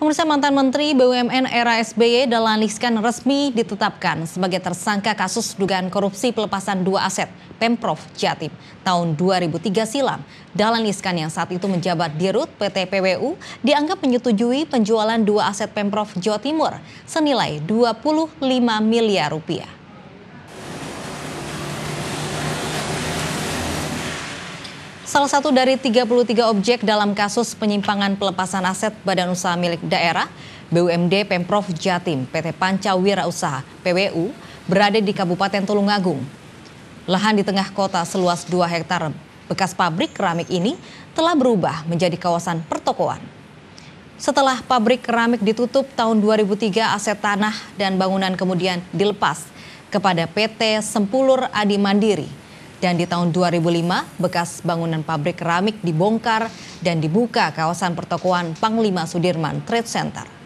Pemirsa mantan Menteri BUMN era SBY Dahlan Iskan resmi ditetapkan sebagai tersangka kasus dugaan korupsi pelepasan dua aset Pemprov Jatim tahun 2003 silam. Dahlan Iskan yang saat itu menjabat di Rut PT PWU dianggap menyetujui penjualan dua aset Pemprov Jawa Timur senilai 25 miliar rupiah. Salah satu dari 33 objek dalam kasus penyimpangan pelepasan aset Badan Usaha milik daerah BUMD Pemprov Jatim PT Pancawira Usaha PWU berada di Kabupaten Tulungagung. Lahan di tengah kota seluas 2 hektar bekas pabrik keramik ini telah berubah menjadi kawasan pertokoan. Setelah pabrik keramik ditutup tahun 2003, aset tanah dan bangunan kemudian dilepas kepada PT Sempulur Adi Mandiri dan di tahun 2005, bekas bangunan pabrik keramik dibongkar dan dibuka kawasan pertokoan Panglima Sudirman Trade Center.